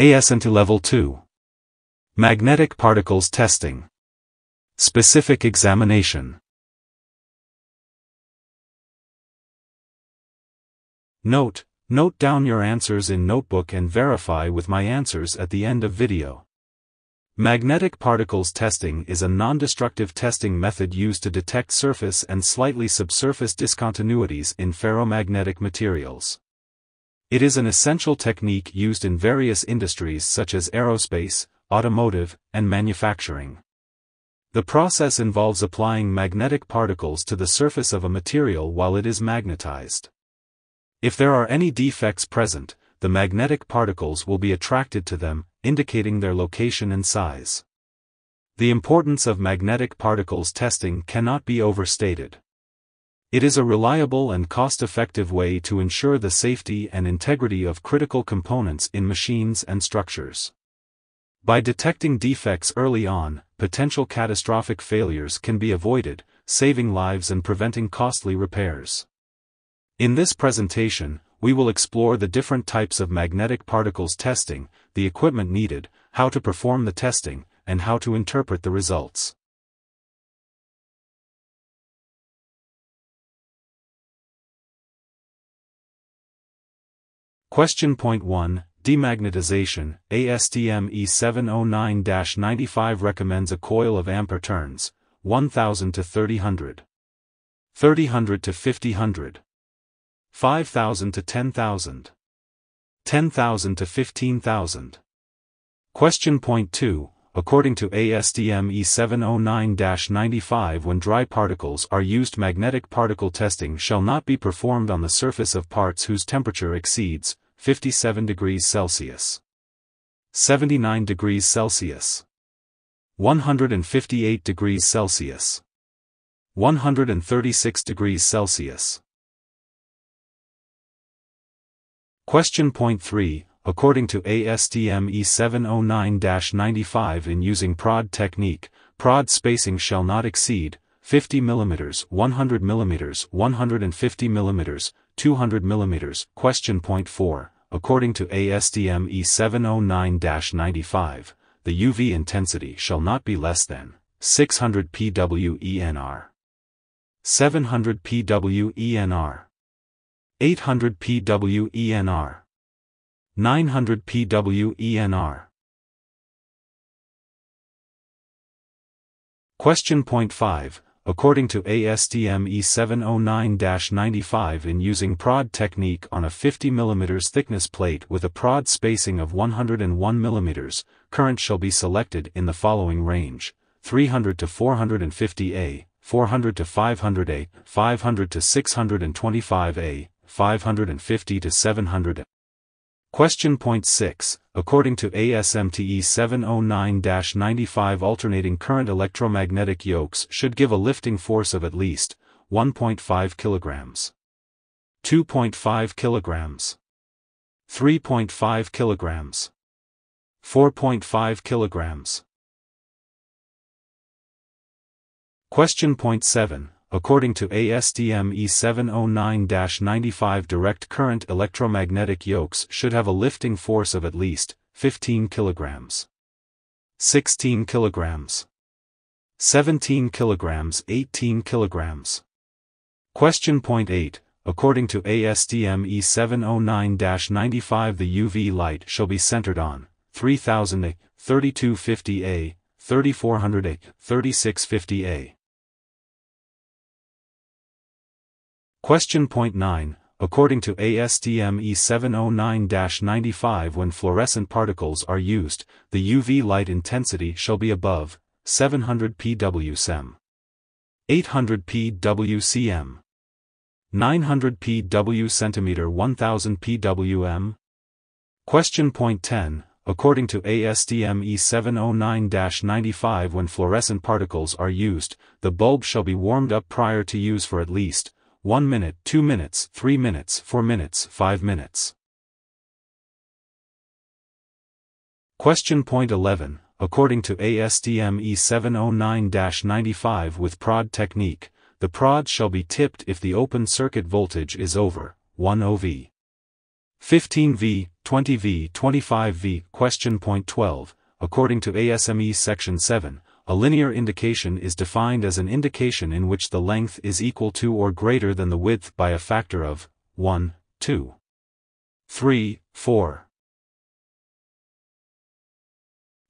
ASNT Level 2 Magnetic Particles Testing Specific Examination Note, note down your answers in notebook and verify with my answers at the end of video. Magnetic particles testing is a non-destructive testing method used to detect surface and slightly subsurface discontinuities in ferromagnetic materials. It is an essential technique used in various industries such as aerospace, automotive, and manufacturing. The process involves applying magnetic particles to the surface of a material while it is magnetized. If there are any defects present, the magnetic particles will be attracted to them, indicating their location and size. The importance of magnetic particles testing cannot be overstated. It is a reliable and cost-effective way to ensure the safety and integrity of critical components in machines and structures. By detecting defects early on, potential catastrophic failures can be avoided, saving lives and preventing costly repairs. In this presentation, we will explore the different types of magnetic particles testing, the equipment needed, how to perform the testing, and how to interpret the results. Question point 1, Demagnetization, ASTM E709-95 recommends a coil of ampere turns, 1000 to 3000. 3000 to 5000. 5000 to 10,000. 10,000 to 15,000. Question point 2. According to ASTM E709-95 when dry particles are used magnetic particle testing shall not be performed on the surface of parts whose temperature exceeds 57 degrees Celsius. 79 degrees Celsius. 158 degrees Celsius. 136 degrees Celsius. Question point 3, according to ASTM E709-95 in using prod technique, prod spacing shall not exceed 50 mm, 100 mm, 150 mm, 200 mm. Question point 4, according to ASTM E709-95, the UV intensity shall not be less than 600 pWENR, 700 pWENR. 800 pWENR. 900 pWENR. Question point 5. According to ASTM E709-95 in using prod technique on a 50 mm thickness plate with a prod spacing of 101 mm, current shall be selected in the following range, 300 to 450 A, 400 to 500 A, 500 to 625 A, 550 to 700. Question point 6. According to ASTM E709-95 alternating current electromagnetic yokes should give a lifting force of at least 1.5 kilograms, 2.5 kilograms, 3.5 kilograms, 4.5 kilograms. Question point 7 according to ASTM E709-95 direct current electromagnetic yokes should have a lifting force of at least 15 kilograms. 16 kilograms. 17 kilograms 18 kilograms. Question point 8. According to ASTM E709-95 the UV light shall be centered on 3000A, 3250A, 3400A, 3650A. Question point 9. According to ASTM E709-95 when fluorescent particles are used, the UV light intensity shall be above 700 pwcm. 800 pwcm. 900 pw centimeter 1000 pwm. Question point 10. According to ASTM E709-95 when fluorescent particles are used, the bulb shall be warmed up prior to use for at least 1 minute, 2 minutes, 3 minutes, 4 minutes, 5 minutes. Question point 11. According to ASTM E709-95 with prod technique, the prod shall be tipped if the open circuit voltage is over 1 OV. 15V, 20V, 25V. Question point 12. According to ASME Section 7, a linear indication is defined as an indication in which the length is equal to or greater than the width by a factor of 1, 2, 3, 4.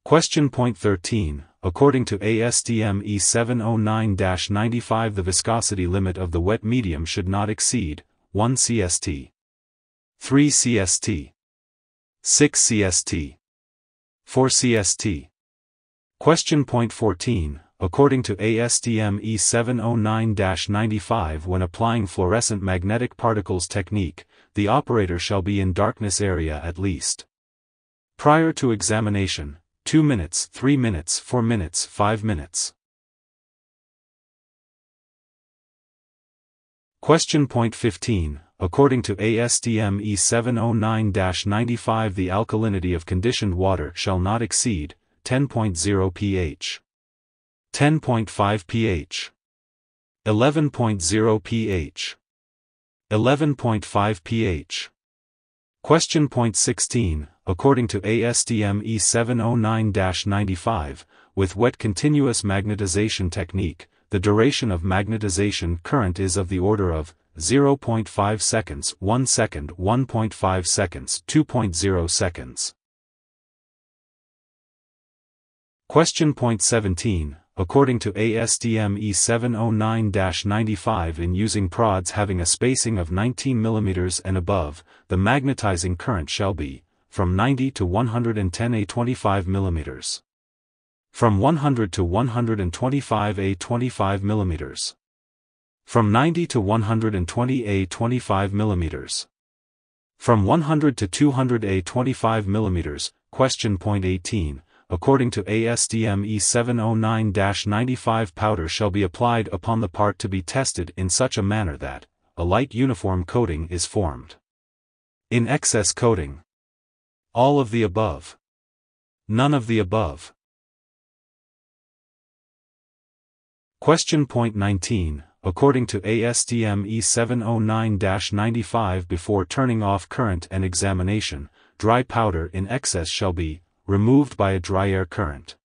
Question point 13. According to ASTM E709-95 the viscosity limit of the wet medium should not exceed 1 cst. 3 cst. 6 cst. 4 cst. Question point 14. According to ASTM E709-95 when applying fluorescent magnetic particles technique, the operator shall be in darkness area at least. Prior to examination, 2 minutes, 3 minutes, 4 minutes, 5 minutes. Question point 15. According to ASTM E709-95 the alkalinity of conditioned water shall not exceed 10.0 pH. 10.5 pH. 11.0 pH. 11.5 pH. Question point 16 according to ASTM E709-95, with wet continuous magnetization technique, the duration of magnetization current is of the order of 0.5 seconds, 1 second, 1.5 seconds, 2.0 seconds. Question point 17 according to ASTM E709-95 in using prods having a spacing of 19 mm and above, the magnetizing current shall be from 90 to 110 A 25 mm. From 100 to 125 A 25 mm. From 90 to 120 A 25 mm. From 100 to 200 A 25 mm. Question point 18. According to ASTM E709-95 powder shall be applied upon the part to be tested in such a manner that a light uniform coating is formed. In excess coating, all of the above. None of the above. Question point 19. According to ASTM E709-95 before turning off current and examination, dry powder in excess shall be removed by a dry air current.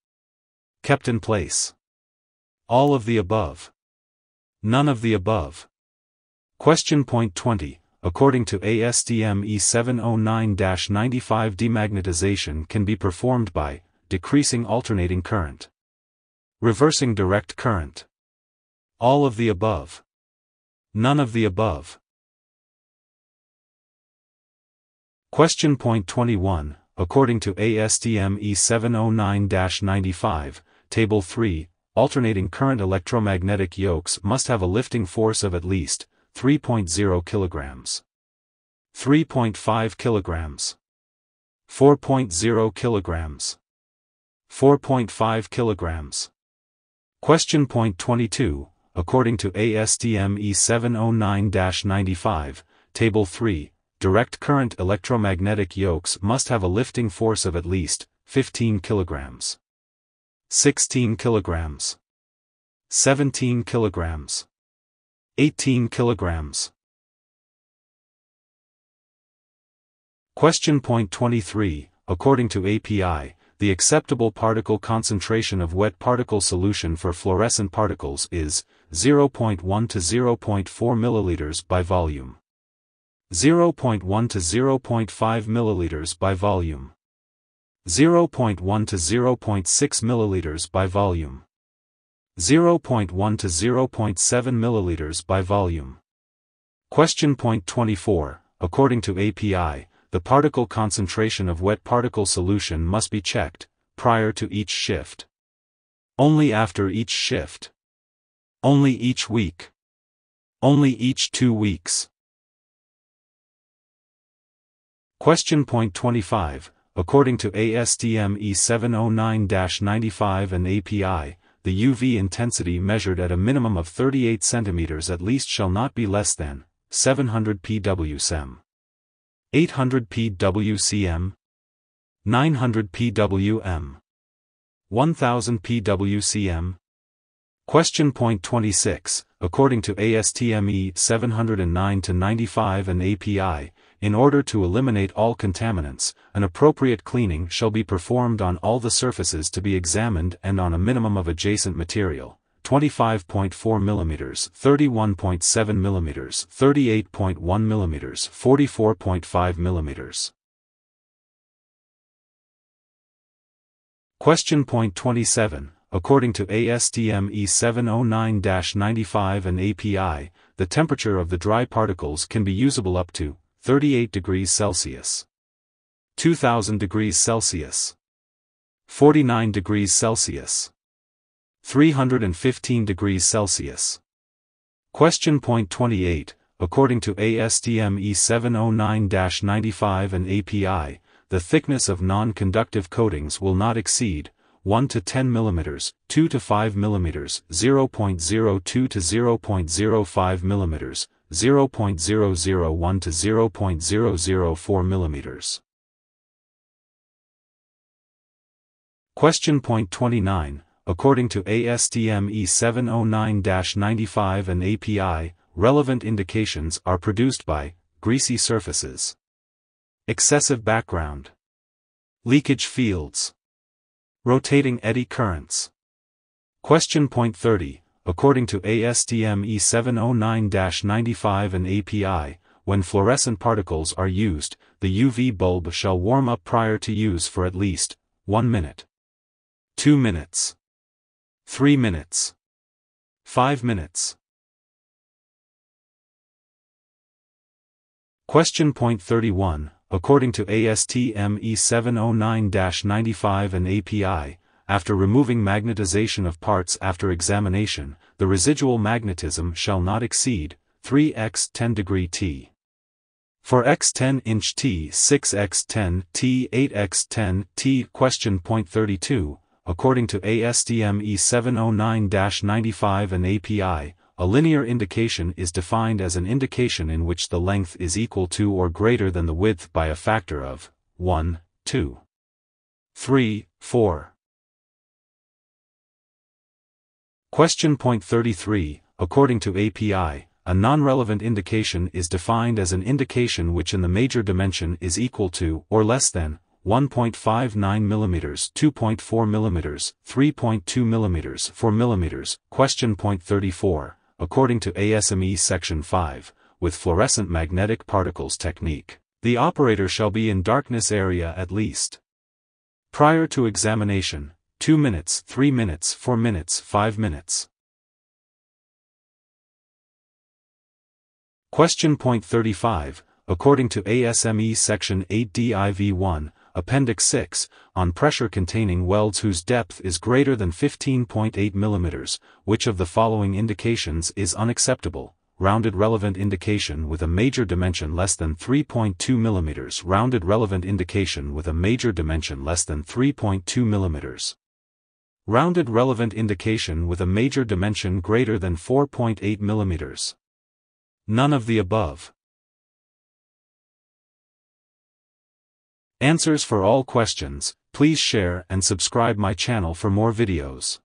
Kept in place. All of the above. None of the above. Question point 20. According to ASTM E709-95 demagnetization can be performed by decreasing alternating current, reversing direct current. All of the above. None of the above. Question point 21. According to ASTM E709-95, Table 3, alternating current electromagnetic yokes must have a lifting force of at least 3.0 kilograms. 3.5 kilograms. 4.0 kilograms. 4.5 kilograms. Question point 22, according to ASTM E709-95, Table 3, direct current electromagnetic yokes must have a lifting force of at least 15 kilograms. 16 kilograms. 17 kilograms. 18 kilograms. Question point 23. According to API, the acceptable particle concentration of wet particle solution for fluorescent particles is 0.1 to 0.4 milliliters by volume. 0.1 to 0.5 milliliters by volume. 0.1 to 0.6 milliliters by volume. 0.1 to 0.7 milliliters by volume. Question point 24. According to API, the particle concentration of wet particle solution must be checked prior to each shift. Only after each shift. Only each week. Only each two weeks. Question point 25. According to ASTM E709-95 and API, the UV intensity measured at a minimum of 38 cm at least shall not be less than 700 pwcm, 800 pwcm, 900 pwm, 1000 pwcm. Question point 26. According to ASTM E709 95 and API, In order to eliminate all contaminants, an appropriate cleaning shall be performed on all the surfaces to be examined and on a minimum of adjacent material. 25.4 mm, 31.7 mm, 38.1 mm, 44.5 mm. Question point 27. According to ASTM E709-95 and API, the temperature of the dry particles can be usable up to 38 degrees Celsius, 2000 degrees Celsius, 49 degrees Celsius, 315 degrees Celsius. Question point 28. According to ASTM E709-95 and API, the thickness of non-conductive coatings will not exceed 1 to 10 mm, 2 to 5 mm, 0.02 to 0.05 mm, 0.001 to 0.004 mm. Question point 29. According to ASTM E709-95 and API, relevant indications are produced by greasy surfaces, excessive background, leakage fields, Rotating eddy currents. Question point 30. According to ASTM E709-95 and API, when fluorescent particles are used, the UV bulb shall warm up prior to use for at least 1 minute, 2 minutes, 3 minutes, 5 minutes. Question point 31. According to ASTM E709-95 and API, after removing magnetization of parts after examination, the residual magnetism shall not exceed 3x 10 degree T. For x10 inch T 6x10 T 8x10 T question point 32, according to ASTM E709-95 and API, a linear indication is defined as an indication in which the length is equal to or greater than the width by a factor of 1, 2, 3, 4. Question point 33, according to API, a non-relevant indication is defined as an indication which in the major dimension is equal to or less than 1.59 mm, 2.4 mm, 3.2 mm, 4 mm. Question point 34 according to ASME Section 5, with fluorescent magnetic particles technique. The operator shall be in darkness area at least. Prior to examination, 2 minutes, 3 minutes, 4 minutes, 5 minutes. Question point 35, according to ASME Section 8 DIV1, Appendix 6, on pressure-containing welds whose depth is greater than 15.8 mm, which of the following indications is unacceptable? Rounded relevant indication with a major dimension less than 3.2 mm Rounded relevant indication with a major dimension less than 3.2 mm. Rounded relevant indication with a major dimension greater than 4.8 mm. None of the above. Answers for all questions, please share and subscribe my channel for more videos.